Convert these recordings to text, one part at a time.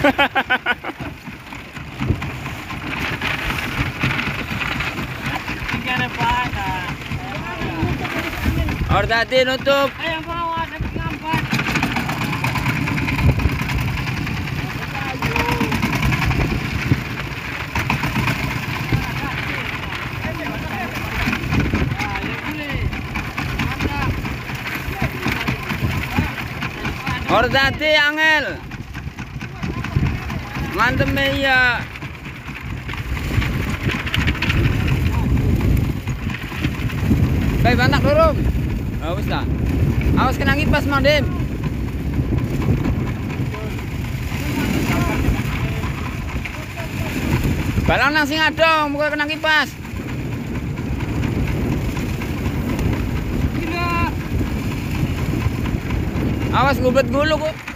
Or tadi nutup. Ayo mau ada pengambat. Or tadi angel. Mantem ya. Baik bantak dorong. Awas dah. Awas kena ngipas mandem. Balang nang sing adong, muka kena kipas. Awas ngubet gulu kok.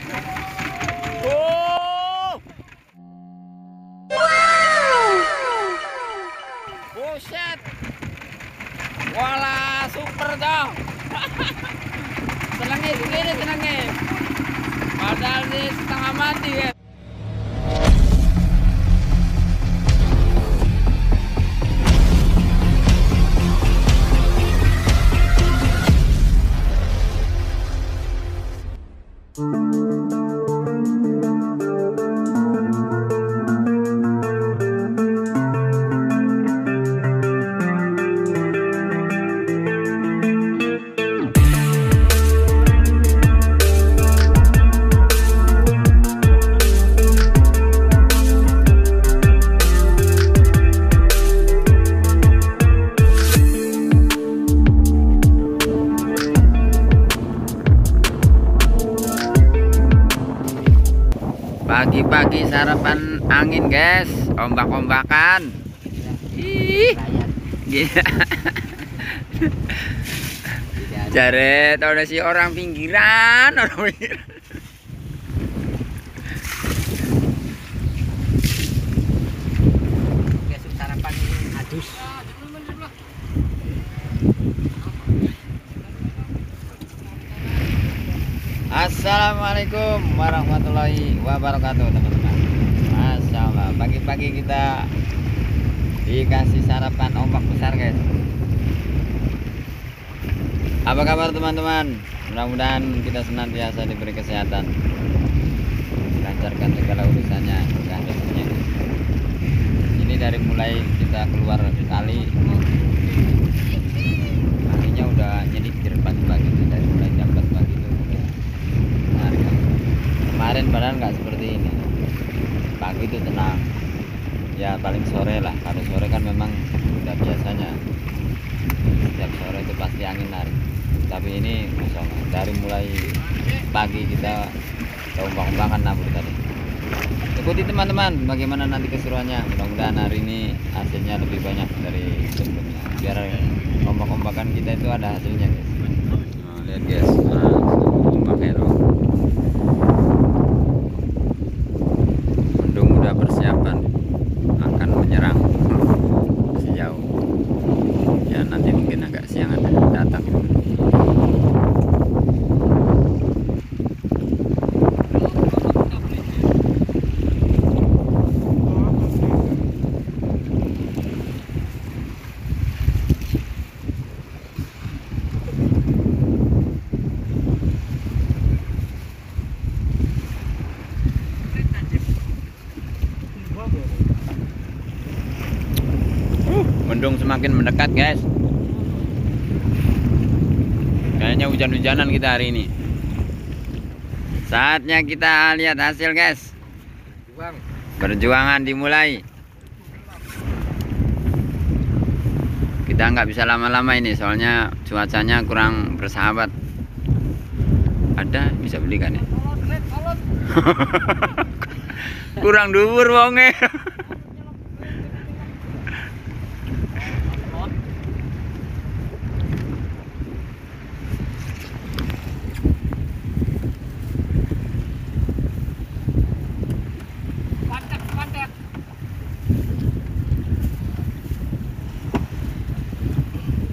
Sarapan angin guys, ombak-ombakan. Gila. Jaret, ada si orang pinggiran, orang pinggiran. Adus. Assalamualaikum warahmatullahi wabarakatuh teman-teman pagi-pagi kita dikasih sarapan ombak besar guys. Apa kabar teman-teman? Mudah-mudahan kita senantiasa diberi kesehatan. Lancarkan segala urusannya Ini dari mulai kita keluar kali Anginnya udah nyedikir pagi-pagi Dari mulai jam 4 pagi itu. Kemarin padahal nggak itu tenang. Ya paling sore lah. Kalau sore kan memang udah biasanya. Setiap sore itu pasti angin narik. Tapi ini Allah, dari mulai pagi kita ombak-ombakan nabur tadi. Ikuti teman-teman bagaimana nanti keseruannya. Mudah-mudahan hari ini hasilnya lebih banyak dari sebelumnya. Biar ombak-ombakan kita itu ada hasilnya guys. Nah, lihat guys. Nah, ombaknya tuh. Mendung udah persiapan akan menyerang sejauh ya nanti mungkin agak siang ada datang semakin mendekat guys. Kayaknya hujan-hujanan kita hari ini. Saatnya kita lihat hasil guys. Perjuangan dimulai. Kita nggak bisa lama-lama ini soalnya cuacanya kurang bersahabat. Ada bisa belikan ya? Kurang dubur wonge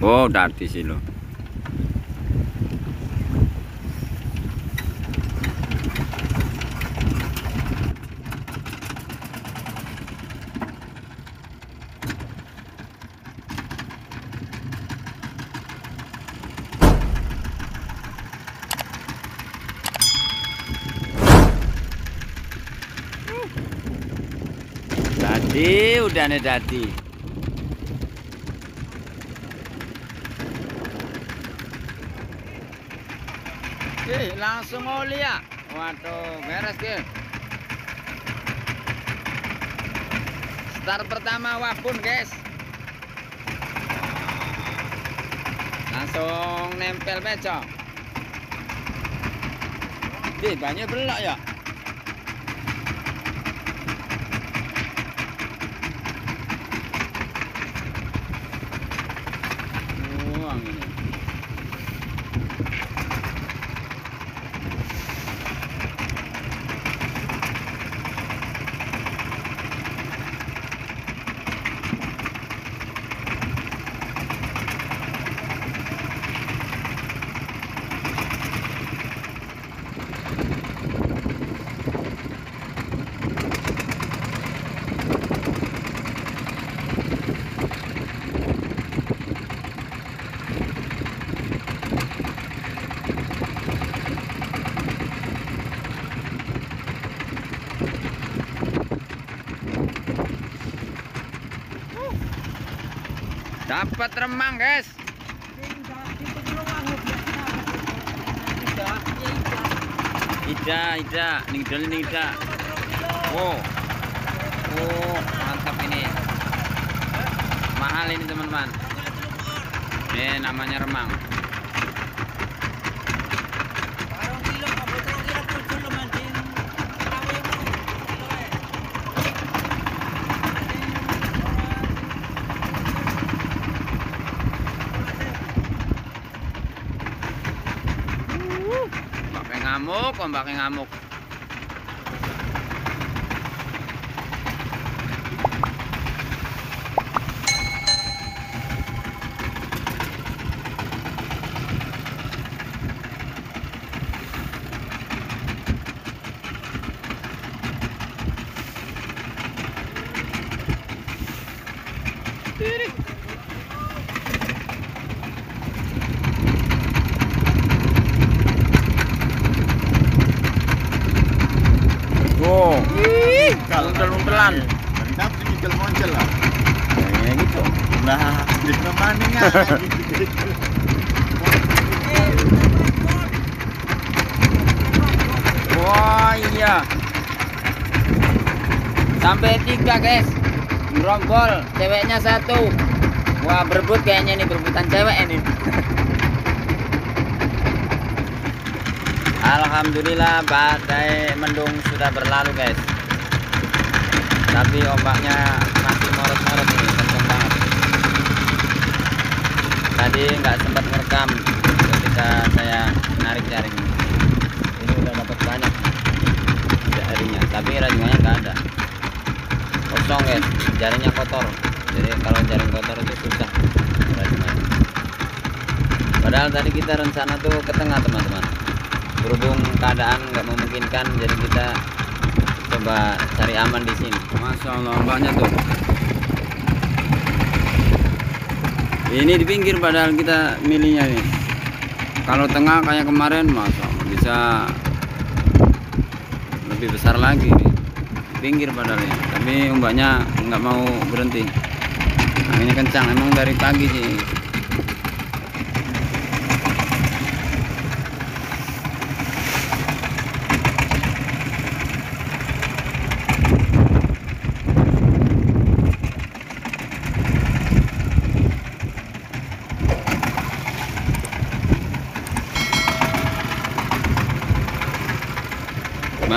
খুব ডাকতে ছিল Dati, udah nih Dati. Langsung oli ya. Waduh, beres ke. Start pertama wabun, guys. Langsung nempel beco. Ih, banyak belok ya. Wah, ini. Dapat remang, guys. Ida, Ida, nih dulu nih Ida. Oh, oh, mantap ini. Mahal ini teman-teman. Ini namanya remang. amok, ang baking amok. Ngamuk. Wow, untel-untelan. Rendam sih micel moncel lah. Kayak gitu. Nah, di maningan. Wah iya. Sampai tiga guys. Gerombol, ceweknya satu. Wah berebut kayaknya ini berebutan cewek ini. Alhamdulillah badai mendung sudah berlalu guys. Tapi ombaknya masih morot-morot ini kenceng banget. Tadi nggak sempat merekam ketika saya narik jaring. Ini udah dapat banyak jaringnya, tapi ranjungannya nggak ada. Kosong guys, jaringnya kotor. Jadi kalau jaring kotor itu susah ranjungannya. Padahal tadi kita rencana tuh ke tengah teman-teman. Berhubung keadaan nggak memungkinkan, jadi kita coba cari aman di sini. Masya Allah, ombaknya tuh. Ini di pinggir padahal kita milihnya nih. Kalau tengah kayak kemarin, masya bisa lebih besar lagi. Di pinggir padahal ya. Tapi ombaknya nggak mau berhenti. Anginnya kencang, emang dari pagi sih.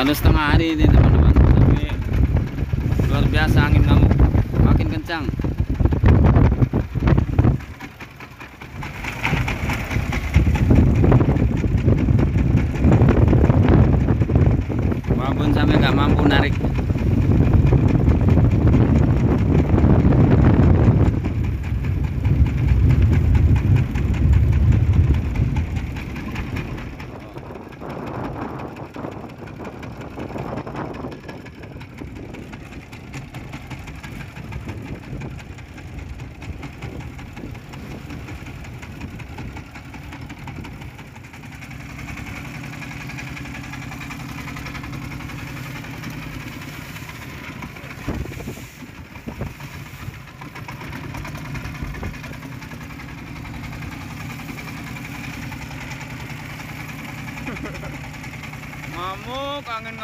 Baru setengah hari ini teman-teman Tapi luar biasa angin ngamuk Makin kencang Walaupun sampai nggak mampu narik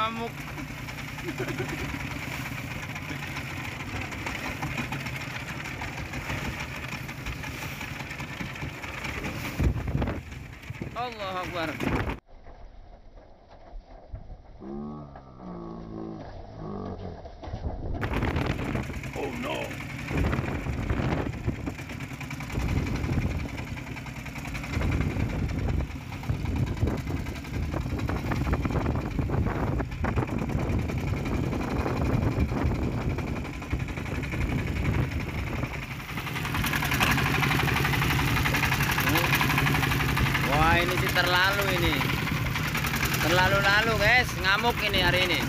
ngamuk. Allah Akbar Oh no Wah ini sih terlalu ini Terlalu lalu guys Ngamuk ini hari ini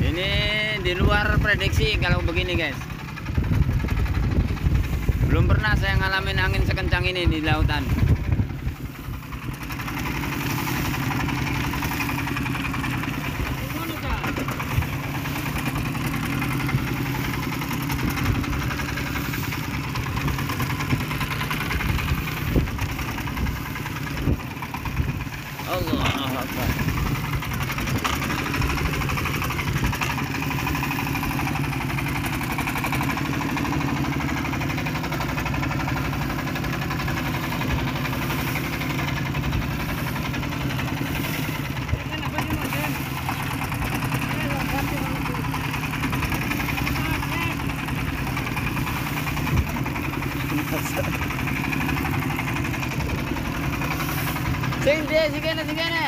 Ini di luar prediksi kalau begini guys. Belum pernah saya ngalamin angin sekencang ini di lautan Allah Akbar Sing dia sing kene sing kene.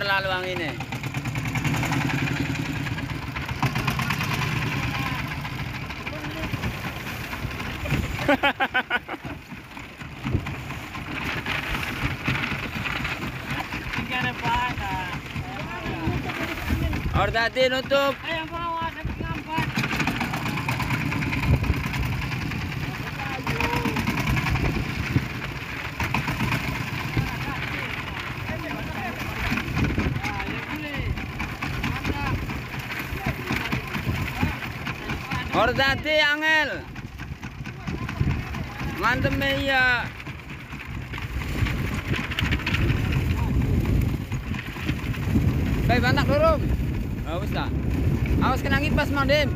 Terlalu anginnya. Ordati nutup. Ayo bawa dapat ngambat. Ordati angel. Ngantem ya. Baik bantak durung. Awas tak. Awas kena ngipas Mang Dim.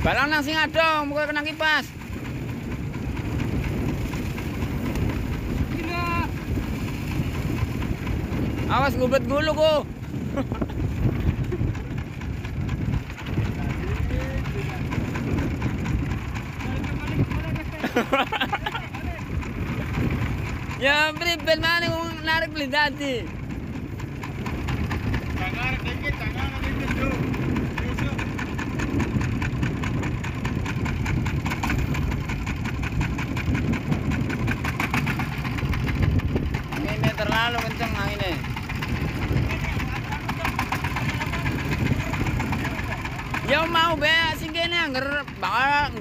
Balang nang sing adong, muka kena kipas. Awas gubet gulu ku. ya pripet mana kung narik beli tadi. Tangan dikit, tangan dikit tuh. Yusuf. Ini terlalu kenceng anginnya. Ya mau be sing kene angger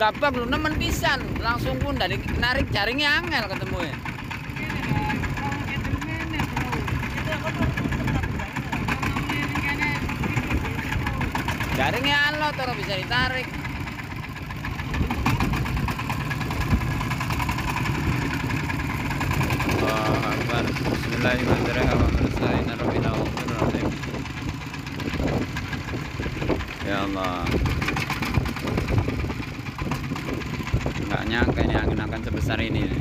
ngabak lu nemen pisan langsung pun dari narik jaringnya angel ketemu ya. Jaringnya alot orang bisa ditarik. Allahu Akbar. Bismillahirrahmanirrahim. Ya Allah. Nggak nyangka ini angin akan sebesar ini.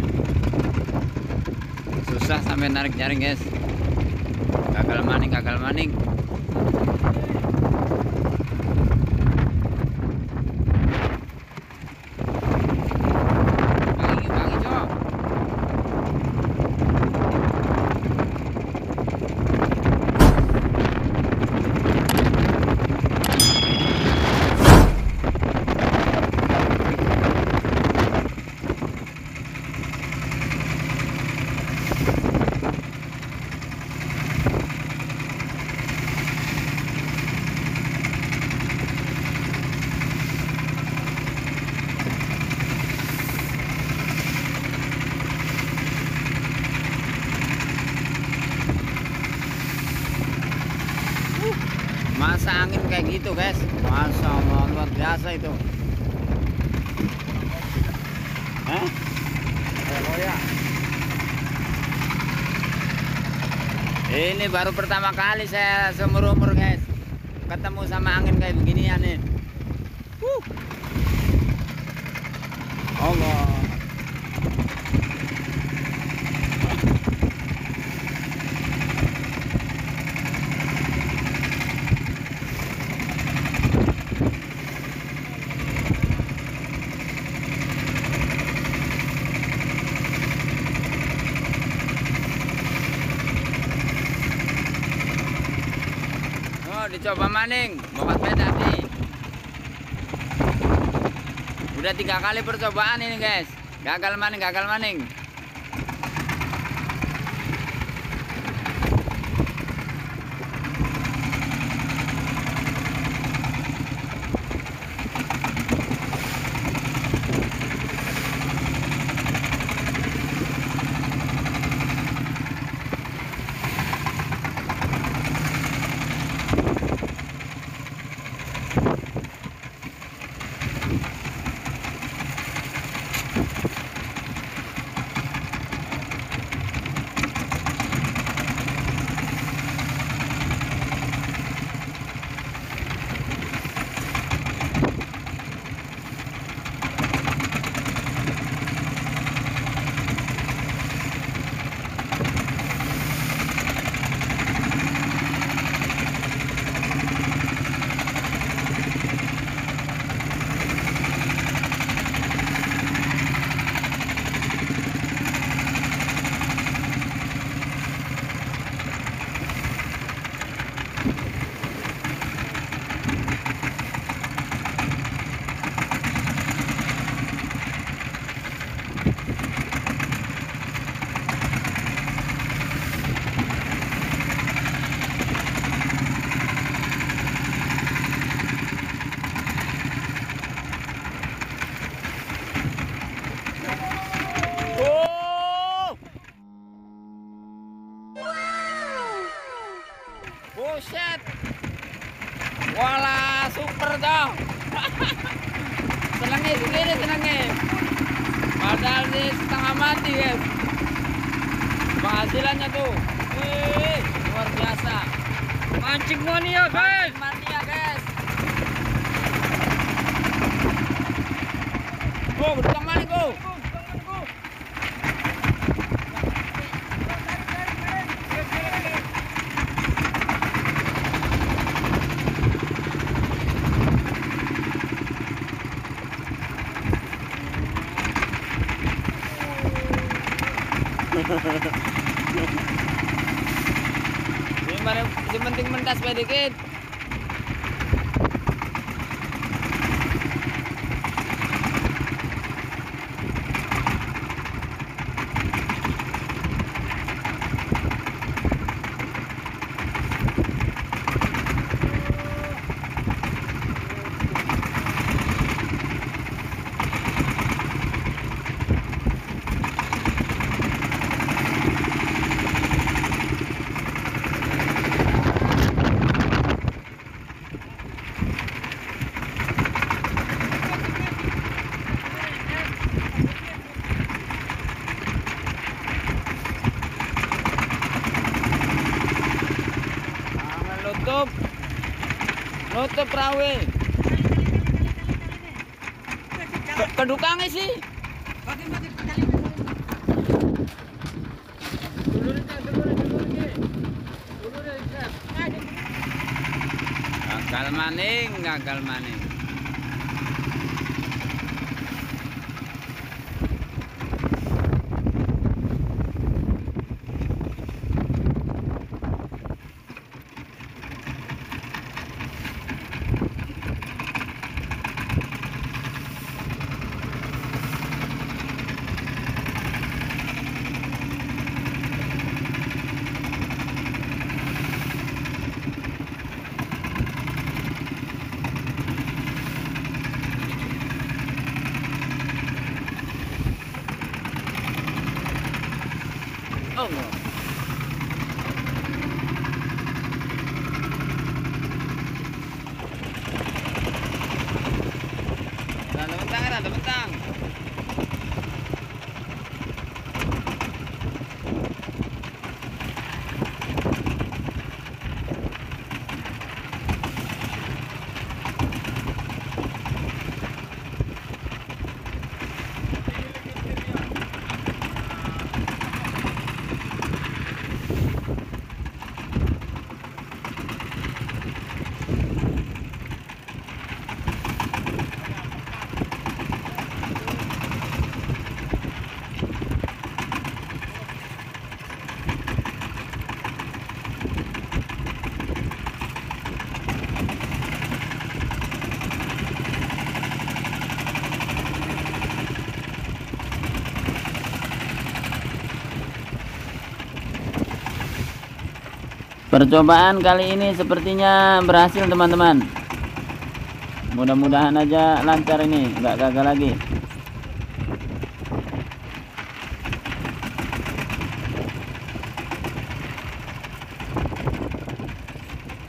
Susah sampai narik jaring guys. Gagal maning, gagal maning. Gitu guys Masya Allah luar biasa itu Hah? ya. Ini baru pertama kali saya seumur umur guys ketemu sama angin kayak beginian nih. Wuh. Allah. Dicoba maning, bawa sepeda nih. Udah tiga kali percobaan ini guys. Gagal maning, gagal maning. Penghasilannya tuh. Wih, luar biasa. Mancing mania ya guys. అందుకే ke perahu kedukang sih. Gagal maning gagal maning. Percobaan kali ini sepertinya berhasil teman-teman. Mudah-mudahan aja lancar ini, nggak gagal lagi.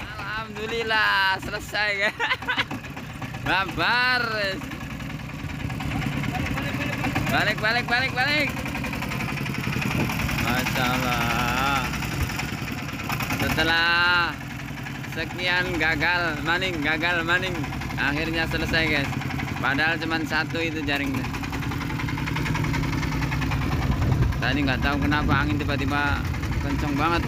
Alhamdulillah selesai. Babar. Balik balik balik balik. Masya. Setelah sekian gagal maning gagal maning akhirnya selesai guys. Padahal cuma satu itu jaringnya. Tadi nggak tahu kenapa angin tiba-tiba kenceng banget.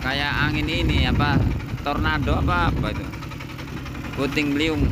Kayak angin ini apa tornado apa apa itu. Puting beliung.